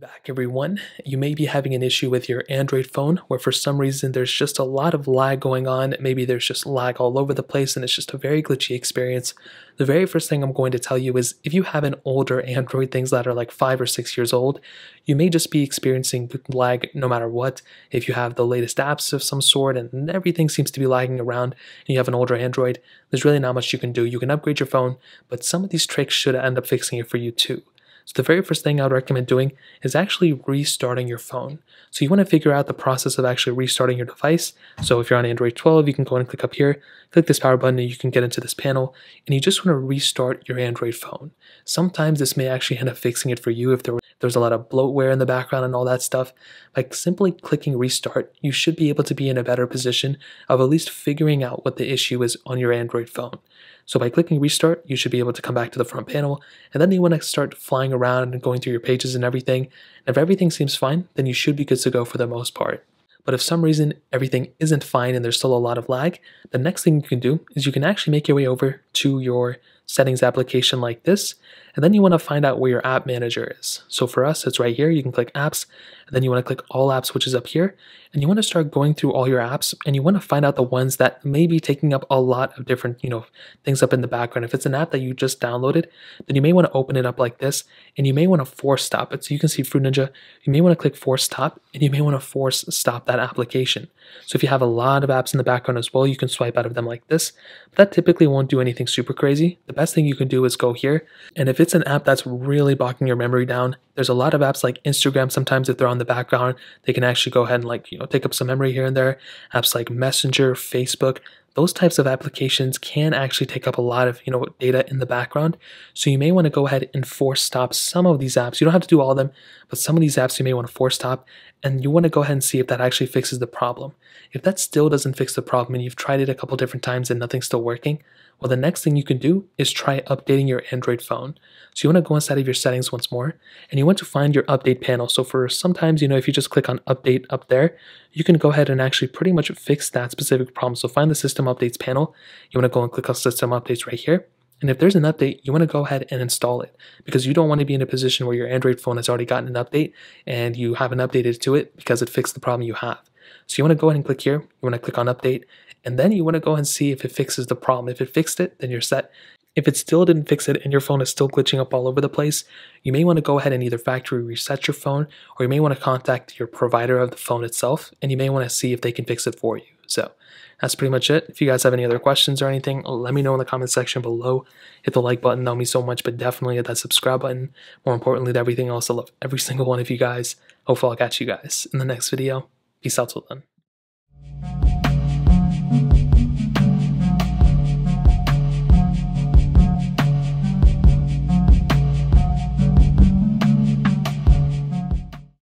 back everyone. You may be having an issue with your Android phone where for some reason there's just a lot of lag going on. Maybe there's just lag all over the place and it's just a very glitchy experience. The very first thing I'm going to tell you is if you have an older Android, things that are like five or six years old, you may just be experiencing lag no matter what. If you have the latest apps of some sort and everything seems to be lagging around and you have an older Android, there's really not much you can do. You can upgrade your phone, but some of these tricks should end up fixing it for you too. So the very first thing I would recommend doing is actually restarting your phone. So you want to figure out the process of actually restarting your device. So if you're on Android 12, you can go and click up here, click this power button, and you can get into this panel, and you just want to restart your Android phone. Sometimes this may actually end up fixing it for you if there there's a lot of bloatware in the background and all that stuff. By simply clicking restart, you should be able to be in a better position of at least figuring out what the issue is on your Android phone. So by clicking restart, you should be able to come back to the front panel, and then you want to start flying around and going through your pages and everything. And if everything seems fine, then you should be good to go for the most part. But if some reason everything isn't fine and there's still a lot of lag, the next thing you can do is you can actually make your way over to your settings application like this, and then you want to find out where your app manager is. So for us, it's right here. You can click apps, and then you want to click all apps, which is up here. And you want to start going through all your apps and you want to find out the ones that may be taking up a lot of different, you know, things up in the background. If it's an app that you just downloaded, then you may want to open it up like this and you may want to force stop it. So you can see Fruit Ninja, you may want to click force stop and you may want to force stop that application. So if you have a lot of apps in the background as well, you can swipe out of them like this. But that typically won't do anything super crazy. The best thing you can do is go here. And if it's an app that's really blocking your memory down, there's a lot of apps like Instagram. Sometimes if they're on the background, they can actually go ahead and like, you know, take up some memory here and there. Apps like Messenger, Facebook, those types of applications can actually take up a lot of you know data in the background so you may want to go ahead and force stop some of these apps you don't have to do all of them but some of these apps you may want to force stop and you want to go ahead and see if that actually fixes the problem if that still doesn't fix the problem and you've tried it a couple different times and nothing's still working well, the next thing you can do is try updating your Android phone. So you want to go inside of your settings once more, and you want to find your update panel. So for sometimes, you know, if you just click on update up there, you can go ahead and actually pretty much fix that specific problem. So find the system updates panel. You want to go and click on system updates right here. And if there's an update, you want to go ahead and install it because you don't want to be in a position where your Android phone has already gotten an update and you haven't updated to it because it fixed the problem you have. So you want to go ahead and click here. You want to click on update and then you want to go and see if it fixes the problem. If it fixed it, then you're set. If it still didn't fix it and your phone is still glitching up all over the place, you may want to go ahead and either factory reset your phone or you may want to contact your provider of the phone itself and you may want to see if they can fix it for you. So that's pretty much it. If you guys have any other questions or anything, let me know in the comment section below. Hit the like button, that me so much, but definitely hit that subscribe button. More importantly than everything else, I love every single one of you guys. Hopefully I'll catch you guys in the next video. Peace out till then.